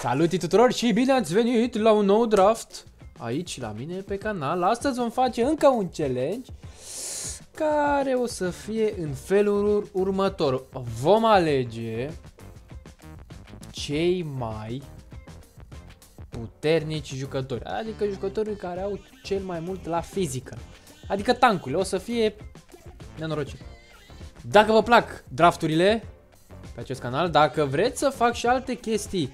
Salut tuturor și bine ați venit la un nou draft aici la mine pe canal. Astăzi vom face încă un challenge care o să fie în felul următor. Vom alege cei mai puternici jucători, adică jucătorii care au cel mai mult la fizică. Adică tancurile, o să fie nenorocit. Dacă vă plac drafturile pe acest canal, dacă vreți să fac și alte chestii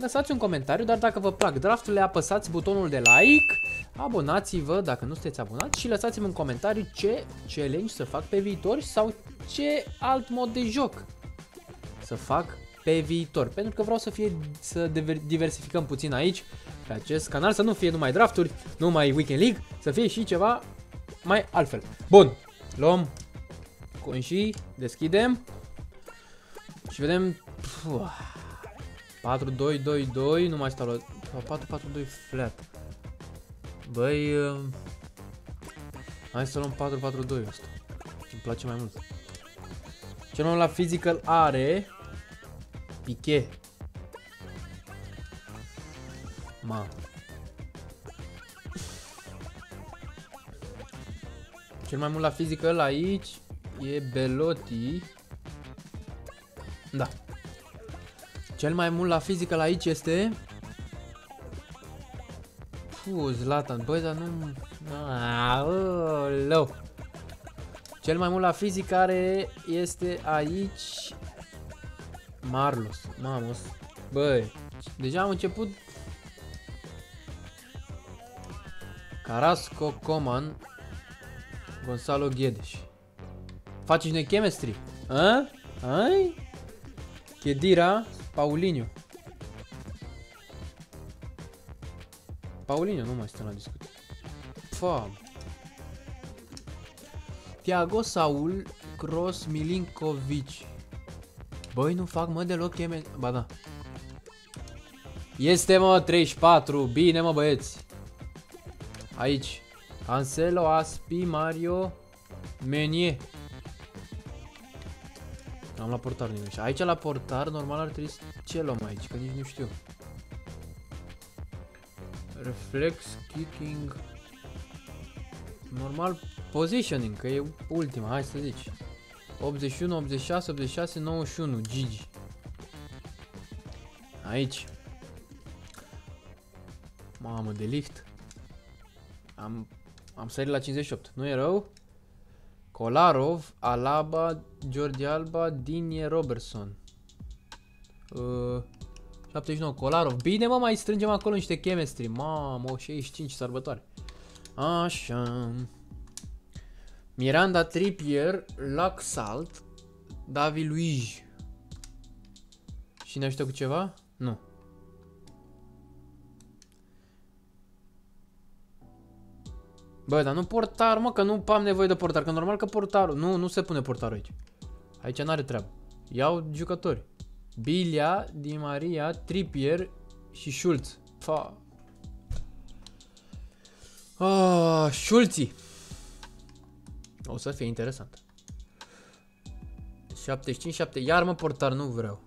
lăsați un comentariu, dar dacă vă plac drafturile, apăsați butonul de like, abonați-vă dacă nu sunteți abonați și lăsați-mi în comentariu ce challenge să fac pe viitor sau ce alt mod de joc să fac pe viitor. Pentru că vreau să fie să diversificăm puțin aici pe acest canal, să nu fie numai drafturi, numai Weekend League, să fie și ceva mai altfel. Bun, luăm conși, deschidem și vedem... Puh. 4-2-2-2, nu mai stau la... 4-4-2 flat. Băi... Uh, hai să luăm 4-4-2 asta. Îmi place mai mult. Ce luăm la physical are... Piche. Ma. Cel mai mult la physical aici e Belotti. Da. Cel mai mult la physical aici este... Puh, Zlatan. Băi, dar nu... Aoleu. Cel mai mult la fizic care este aici... Marlos. Mamos. Băi, deja am început... Carrasco, Coman, Gonzalo Ghedeș. Faceți noi chemistry? A? Ai? Chedira, Paulinho. Paulinho nu mai stă la discuție. Fam. Thiago Saul Cross Milinkovic. Băi, nu fac mă deloc cheme... Ba da. Este mă 34. Bine mă băieți. Aici. Cancelo, Aspi, Mario, Menie. Am la portar nimic. Și aici la portar normal ar trebui ce luăm aici, că nici nu știu. Reflex, kicking. Normal positioning, că e ultima, hai să zici. 81, 86, 86, 91, Gigi. Aici. Mamă, de lift. Am, am sărit la 58. Nu e rău? Kolarov, Alaba, Jordi Alba, Dinie Robertson. Uh, 79, Kolarov. Bine mă, mai strângem acolo niște chemistry. Mamă, 65 sărbătoare. Așa. Miranda Trippier, Laxalt, David Luiz. Și ne ajută cu ceva? Nu. Bă, dar nu portar, mă, că nu am nevoie de portar, că normal că portarul, nu, nu se pune portarul aici. Aici n-are treabă. Iau jucători. Bilia, Di Maria, Trippier și Schulz. Fa. Ah, Schulzi. O să fie interesant. 75, 7. Iar mă portar, nu vreau.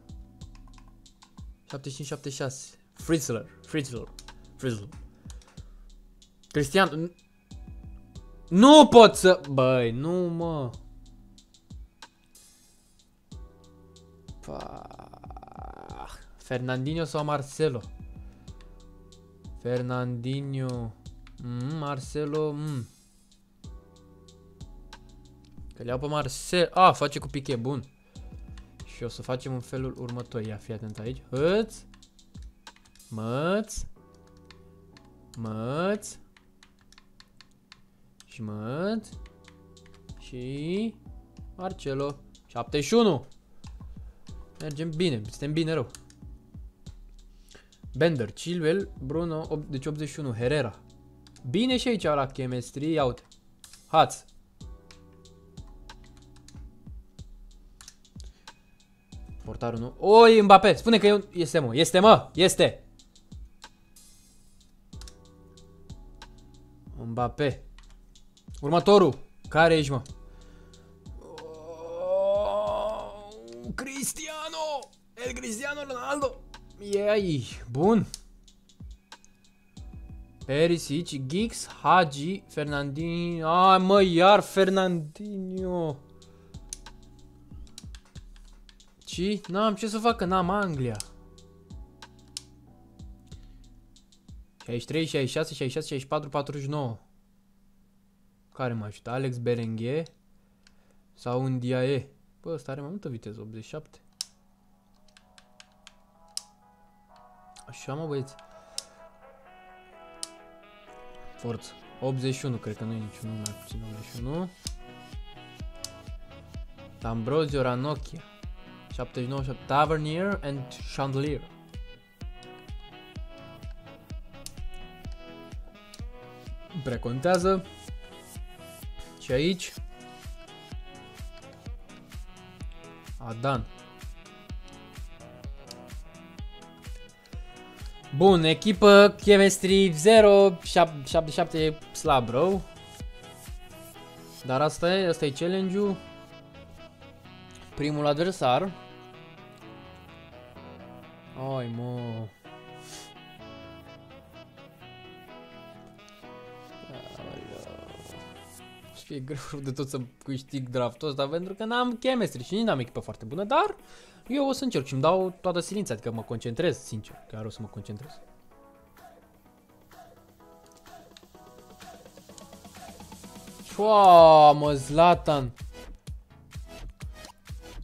75, 76. Fritzler, Fritzler, Fritzler. Cristian, nu pot să... Băi, nu mă. Pa... Fernandinho sau Marcelo? Fernandinho... Mm, Marcelo... Mm. Că le iau pe Marcelo... Ah, face cu piche, bun. Și o să facem în felul următor. Ia, fii atent aici. Hăț. Măț. Măț. Și Măt. Și... Marcelo. 71. Mergem bine, suntem bine rău. Bender, Chilwell, Bruno, deci 81, Herrera. Bine și aici la chemistry, ia uite. Haț. Portarul nu. Oi, Mbappé, spune că eu... Este mă, este mă, este. Mbappé. Următorul. Care ești, mă? Oh, Cristiano! El Cristiano Ronaldo! E aici. Bun. Perisic, Gix, Hagi, Fernandinho. Ai mă, iar Fernandinho. Și n-am ce să fac, că n-am Anglia. 63, 66, 66, 64, 49. Care mă ajută? Alex Berenghe sau un Diae? Bă, ăsta are mai multă viteză, 87. Așa mă băieți. Forță. 81, cred că nu e niciunul mai puțin 81. Ambrosio Ranocchia. 79, Tavernier and Chandelier. prea contează. Și aici Adan. Bun, echipă, chemistry 0, 77 slab rău. Dar asta e, asta e challenge-ul. Primul adversar. Oi, mă. E greu de tot să câștig draftul ăsta pentru că n-am chemistry și nici n-am echipă foarte bună, dar eu o să încerc și îmi dau toată silința, adică mă concentrez, sincer, chiar o să mă concentrez. Foa, mă, Zlatan.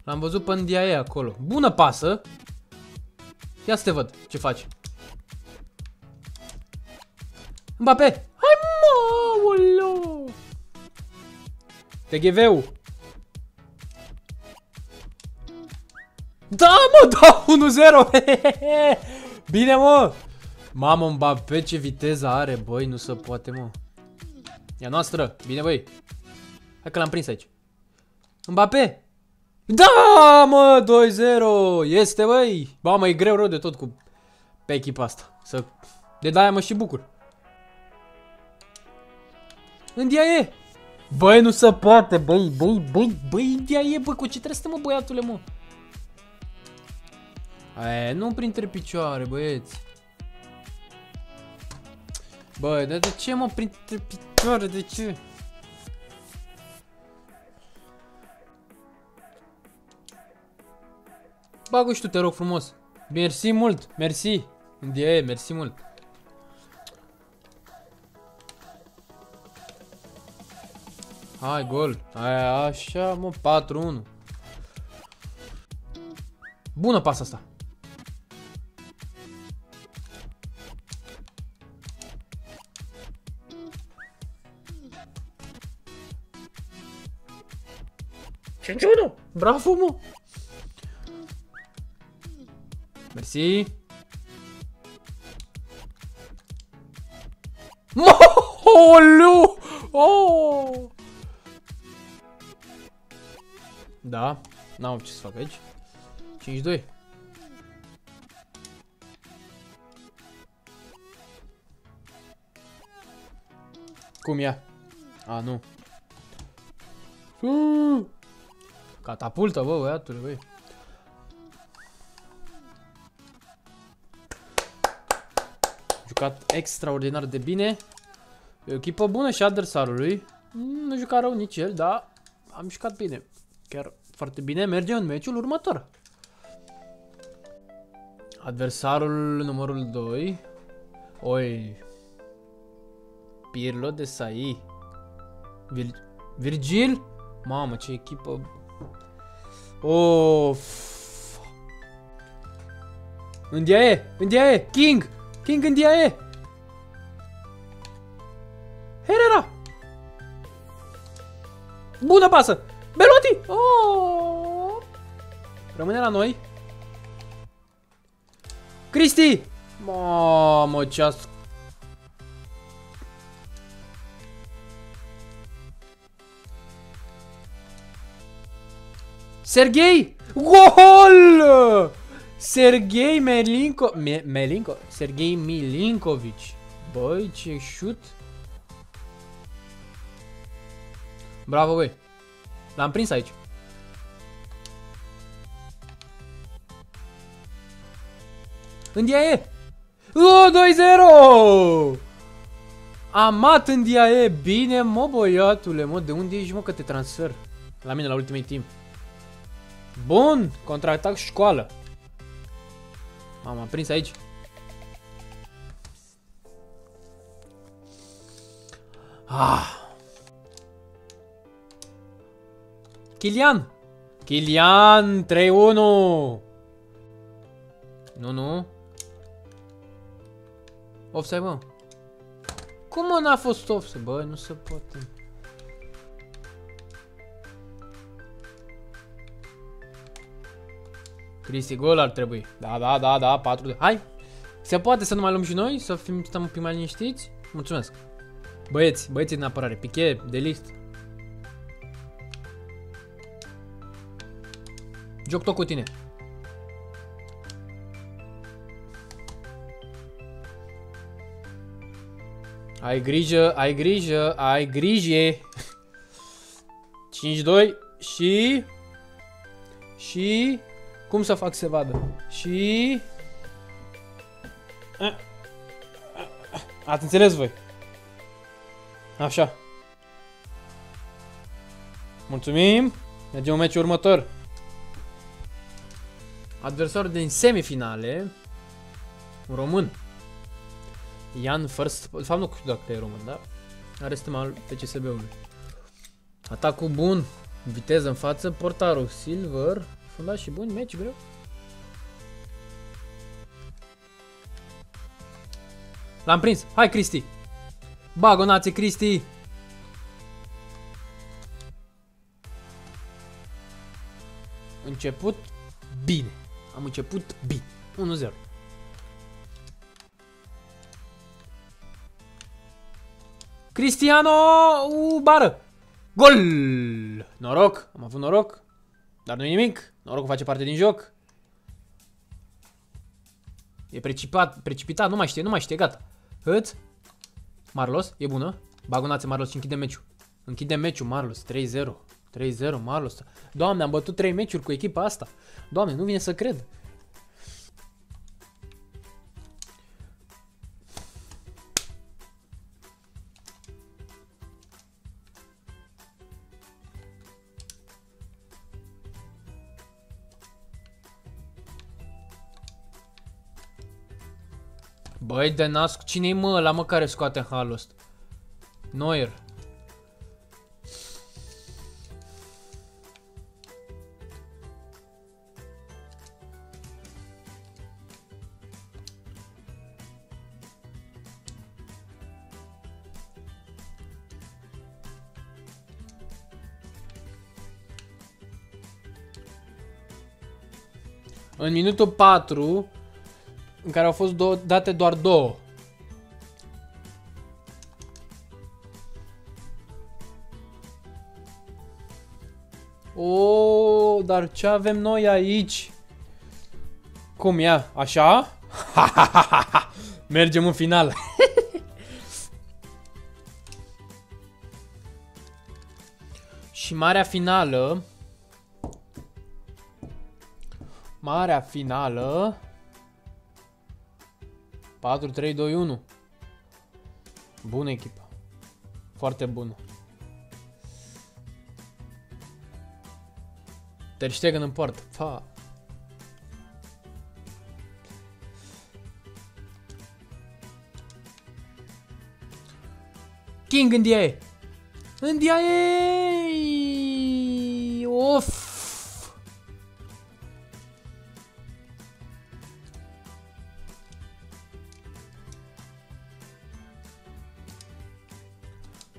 L-am văzut pe Ndiaye acolo. Bună pasă. Ia să te văd ce faci. Mbappé. TGV-ul. Da, mă, da, 1-0. Bine, mă. Mamă, Mbappé, ce viteză are, băi, nu se poate, mă. Ea noastră. Bine, băi. Hai că l-am prins aici. Mbappé. Da, mă, 2-0. Este, băi. Ba, mă, e greu rău de tot cu pe echipa asta. Să... De de mă și bucur. India e. Băi, nu se poate, băi, băi, băi, băi, India e, băi, cu ce trebuie să mă, băiatule, mă? Aia, nu printre picioare, băieți. Băi, dar de ce, mă, printre picioare, de ce? Bagă și tu, te rog frumos. Mersi mult, mersi. Indie, mersi mult. Hai, gol. Aia, așa, mă, 4-1. Bună pasa asta. Bravo, mă! Mersi. Molu! Oh! Da, n-am ce să fac aici. 5-2. Cum e? A, nu. Catapultă, bă, băiatule, băi. jucat extraordinar de bine. E o echipă bună și adversarului. Nu juca rău nici el, dar am jucat bine. Chiar foarte bine. Mergem în meciul următor. Adversarul numărul 2. Oi. Pirlo de Sai. Vir Virgil? Mamă, ce echipă. Of. Îndiaie! Îndiaie! King! King în e? Herrera! Bună pasă! Belotti! Oh! Rămâne la noi. Cristi! Mamă, ce Sergei! Gol! Sergei Melinko... Me Melinko? Sergei Milinkovic. Băi, ce șut. Bravo, băi. L-am prins aici. În DIE! O, 2-0! Amat în DIE! Bine, mă, băiatule, mă, de unde ești, mă, că te transfer? La mine, la Ultimate Team. Bun! Contraatac școală. M-am prins aici. Ah. Kilian! Kilian 3-1! Nu, nu. Offside, mă. Cum mă n-a fost offside? Bă, nu se poate. Cristi, gol ar trebui. Da, da, da, da, 4 de... Hai! Se poate să nu mai luăm și noi? Să fim, stăm un pic mai liniștiți? Mulțumesc. Băieți, băieți din apărare. Piche, Delict. Joc tot cu tine. Ai grijă, ai grijă, ai grijă. 5-2 și... Și... Cum să fac să vadă? Și... Ați înțeles voi? Așa. Mulțumim. Mergem în meciul următor. Adversarul din semifinale. Un român. Ian First. De fapt nu știu dacă e român, da? Are stema PCSB-ului. Atacul bun. Viteză în față. Portarul Silver. Fundaș și bun. Meci greu. L-am prins. Hai, Cristi. Bag o nație, Cristi. Început bine. Am început bine. 1-0. Cristiano uh, bară. Gol! Noroc. Am avut noroc. Dar nu nimic. Norocul face parte din joc. E precipitat, precipitat, nu mai știe, nu mai știe, gata. Hât. Marlos, e bună. Bagonațe Marlos și închide meciul. Închide meciul Marlos, 3-0. 3-0 Marlos. Doamne, am bătut 3 meciuri cu echipa asta. Doamne, nu vine să cred. Băi, de nasc, cine-i mă la mă care scoate halul ăsta? Neuer. În minutul 4 în care au fost două, date doar două. O, dar ce avem noi aici? Cum ia? Așa? Mergem în final. Și marea finală Marea finală 4, 3, 2, 1. Bună echipă. Foarte bună. Ter Stegen în poartă. Fa. King în DIA. În DIA.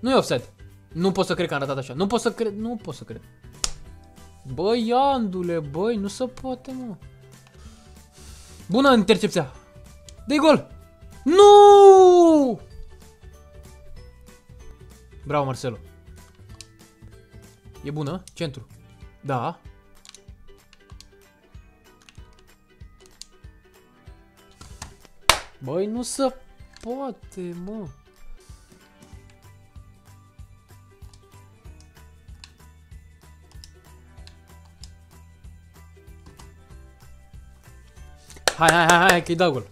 Nu e offset. Nu pot să cred că am ratat așa. Nu pot să cred. Nu pot să cred. Băi, Andule, băi, nu se poate, mă. Bună intercepția. de gol. Nu! Bravo, Marcelo. E bună? Centru. Da. Băi, nu se poate, mă. Hai, hai, hai, hai, că-i dau gol.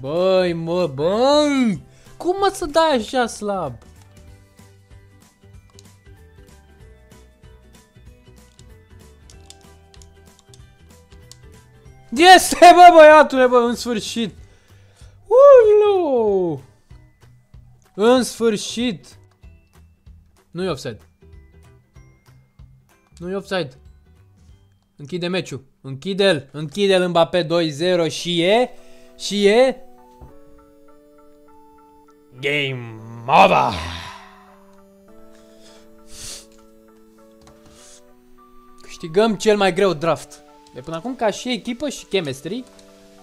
Băi, mă, băi! Cum mă să dai așa slab? Este, bă, băiatule, bă, în sfârșit! Ulu! În sfârșit! Nu-i offside. Nu-i offside. Închide meciul. Închide-l. Închide-l Mbappé 2-0 și e... Și e... Game over! Câștigăm cel mai greu draft. De până acum, ca și echipă și chemistry,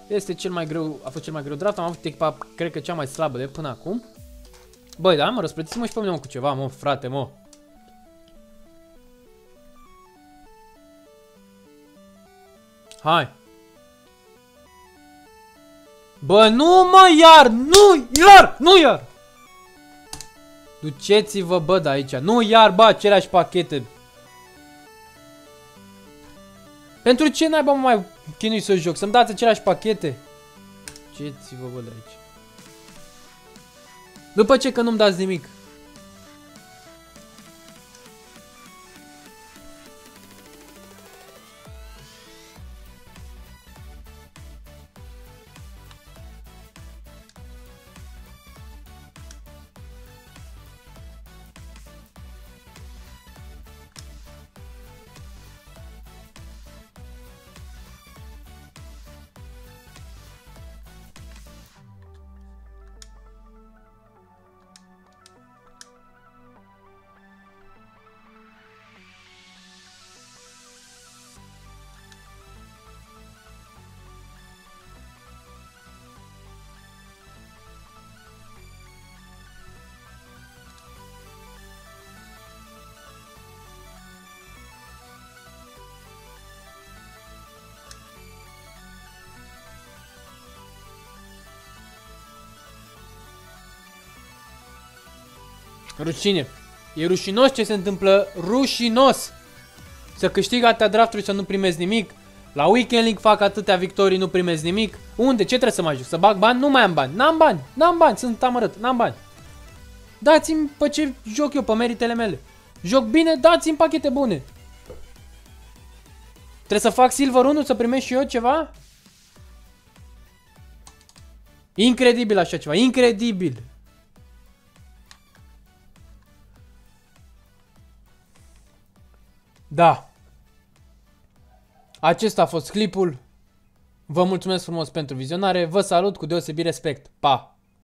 este cel mai greu, a fost cel mai greu draft. Am avut echipa, cred că cea mai slabă de până acum. Băi, da, mă, răsplătiți-mă și pe mine mă, cu ceva, mă, frate, mă. Hai. Bă, nu mă, iar, nu, iar, nu iar. Duceți-vă, bă, de aici. Nu iar, bă, aceleași pachete. Pentru ce n-ai bă mai chinui să joc? Să-mi dați aceleași pachete? Duceți-vă, bă, de aici. După ce că nu-mi dați nimic. Rușine. E rușinos ce se întâmplă. Rușinos. Să câștig atâtea drafturi să nu primezi nimic. La Weekend League fac atâtea victorii, nu primezi nimic. Unde? Ce trebuie să mai ajung? Să bag bani? Nu mai am bani. N-am bani. N-am bani. Sunt amărât. N-am bani. Dați-mi pe ce joc eu, pe meritele mele. Joc bine, dați-mi pachete bune. Trebuie să fac Silver 1 să primesc și eu ceva? Incredibil așa ceva. Incredibil. Da. Acesta a fost clipul. Vă mulțumesc frumos pentru vizionare. Vă salut cu deosebit respect. Pa!